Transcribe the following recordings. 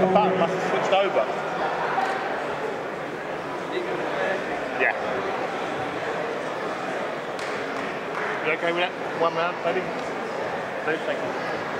The button must have switched over. Yeah. You okay with that? One round, maybe? Two seconds. Second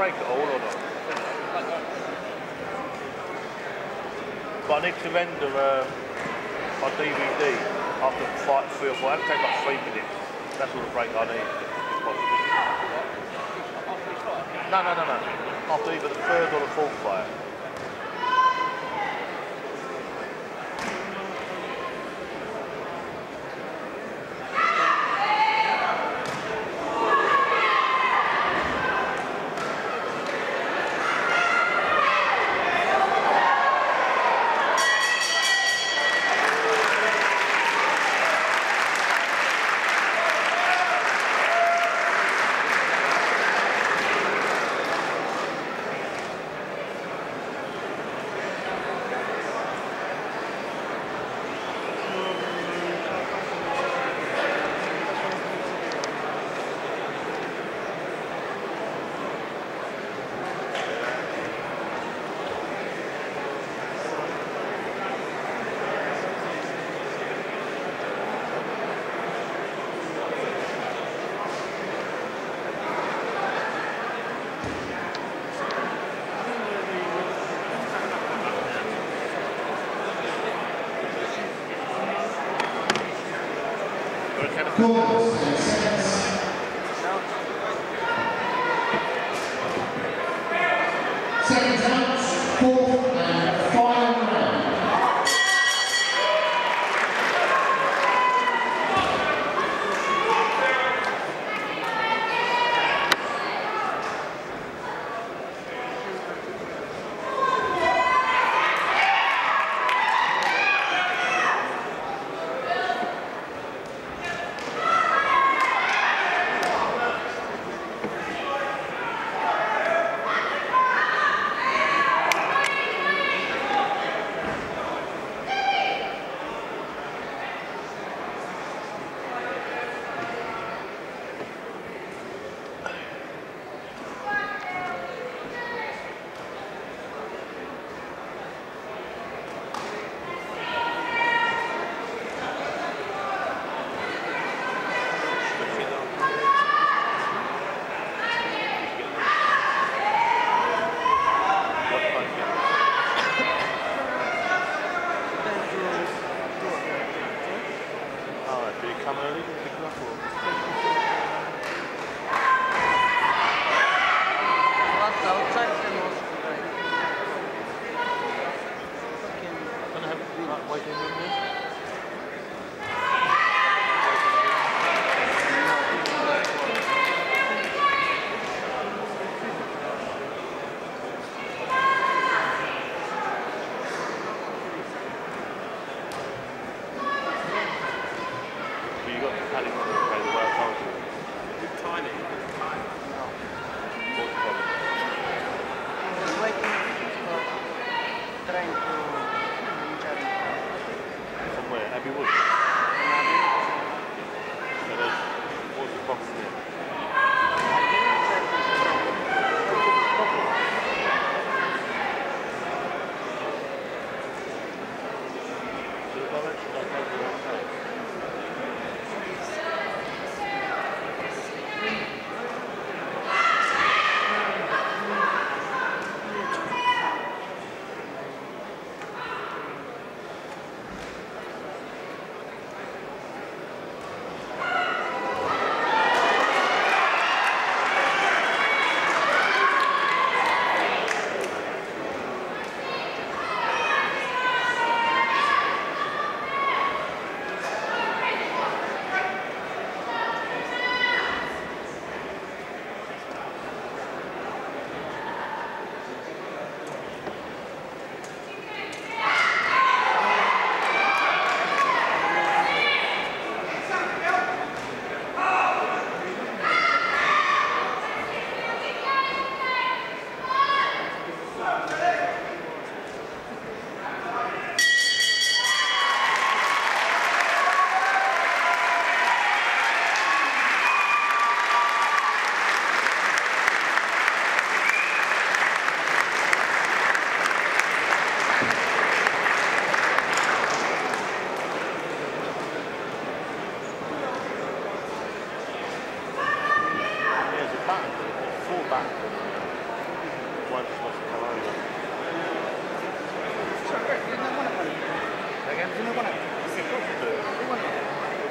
break at all or not? But I need to render uh, my DVD after fight three or four. It take like three minutes. That's all the break I need. No, no, no, no. After either the third or the fourth fight. кто Gonna have like, waiting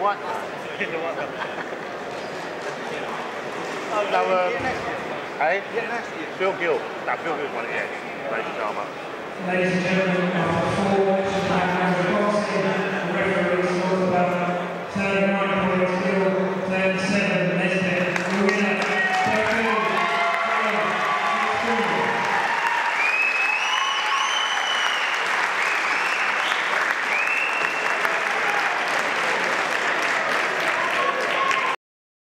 white. In the white one. that um, hey? Eh? Phil Gill. That Phil Gill's one, yeah. Great drama. Ladies and gentlemen, our four watch time across, and the referee scores about 39.0, 37.